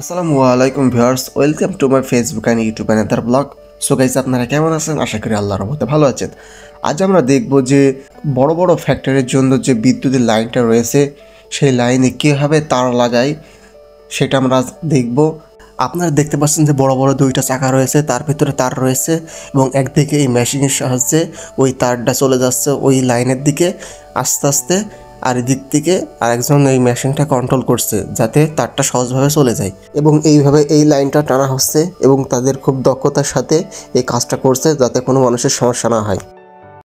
আসসালামু আলাইকুম viewers, welcome to my Facebook and YouTube and other blog. So guys আপনারা কেমন আছেন? আশা করি আল্লাহর রহমতে ভালো আছেন। আজ আমরা দেখব যে বড় বড় ফ্যাক্টরির জন্য যে বিদ্যুতের লাইনটা রয়েছে, সেই লাইনে কীভাবে তার লাগায় সেটা আমরা দেখব। আপনারা দেখতে পাচ্ছেন যে বড় বড় দুইটা চাকা রয়েছে, তার ভিতরে তার রয়েছে এবং একদিকে এই মেশিনের সাহায্যে ওই তারটা চলে যাচ্ছে ওই লাইনের দিকে আস্তে আস্তে। আর এদিক থেকে আরেকজন এই মেশিনটা কন্ট্রোল করছে যাতে তারটা সহজভাবে চলে যায়। এবং এইভাবে এই লাইনটা টানা হচ্ছে এবং তাদের খুব দক্ষতার সাথে এই কাজটা করছে যাতে কোনো মানুষের সমস্যা না হয়।